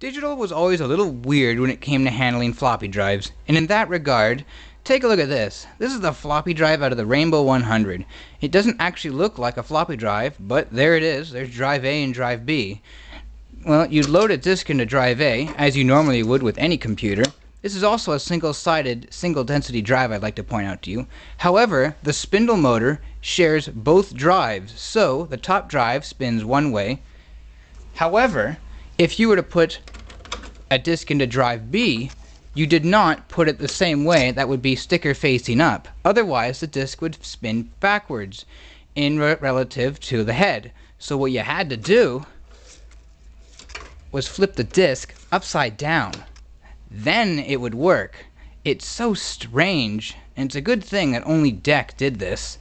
Digital was always a little weird when it came to handling floppy drives, and in that regard, take a look at this. This is the floppy drive out of the Rainbow 100. It doesn't actually look like a floppy drive, but there it is. There's drive A and drive B. Well, you'd load a disk into drive A, as you normally would with any computer. This is also a single-sided, single-density drive I'd like to point out to you. However, the spindle motor shares both drives, so the top drive spins one way. However, if you were to put a disk into drive B, you did not put it the same way that would be sticker facing up. Otherwise, the disk would spin backwards in re relative to the head. So what you had to do was flip the disk upside down. Then it would work. It's so strange, and it's a good thing that only DEC did this.